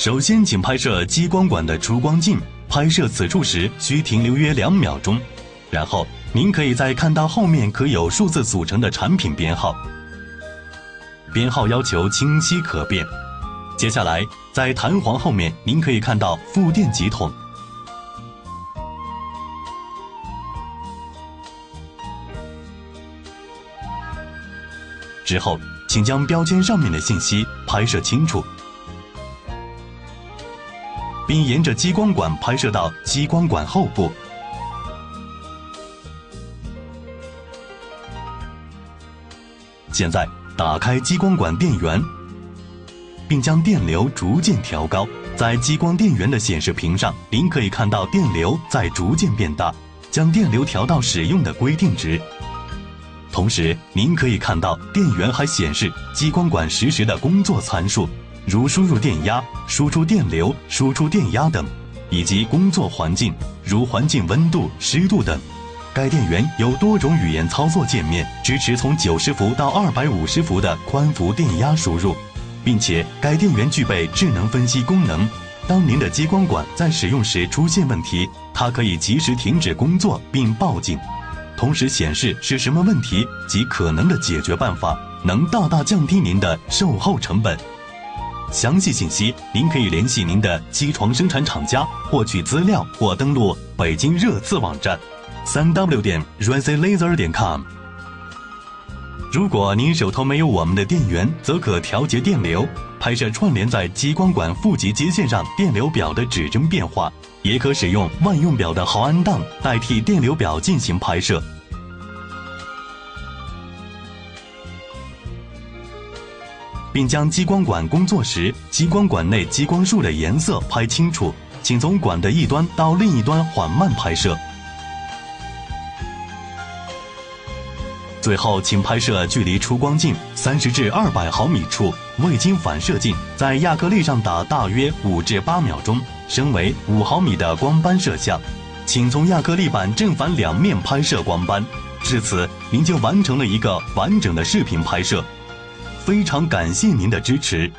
首先，请拍摄激光管的出光镜。拍摄此处时需停留约两秒钟，然后您可以在看到后面可有数字组成的产品编号，编号要求清晰可辨。接下来，在弹簧后面，您可以看到负电极筒。之后，请将标签上面的信息拍摄清楚。并沿着激光管拍摄到激光管后部。现在打开激光管电源，并将电流逐渐调高。在激光电源的显示屏上，您可以看到电流在逐渐变大。将电流调到使用的规定值。同时，您可以看到电源还显示激光管实时的工作参数。如输入电压、输出电流、输出电压等，以及工作环境，如环境温度、湿度等。该电源有多种语言操作界面，支持从九十伏到二百五十伏的宽幅电压输入，并且该电源具备智能分析功能。当您的激光管在使用时出现问题，它可以及时停止工作并报警，同时显示是什么问题及可能的解决办法，能大大降低您的售后成本。详细信息，您可以联系您的机床生产厂家获取资料，或登录北京热刺网站，三 w 点 r a z y laser 点 com。如果您手头没有我们的电源，则可调节电流，拍摄串联在激光管负极接线上电流表的指针变化，也可使用万用表的毫安档代替电流表进行拍摄。并将激光管工作时激光管内激光束的颜色拍清楚，请从管的一端到另一端缓慢拍摄。最后，请拍摄距离出光镜三十至二百毫米处未经反射镜，在亚克力上打大约五至八秒钟，深为五毫米的光斑摄像。请从亚克力板正反两面拍摄光斑。至此，您就完成了一个完整的视频拍摄。非常感谢您的支持。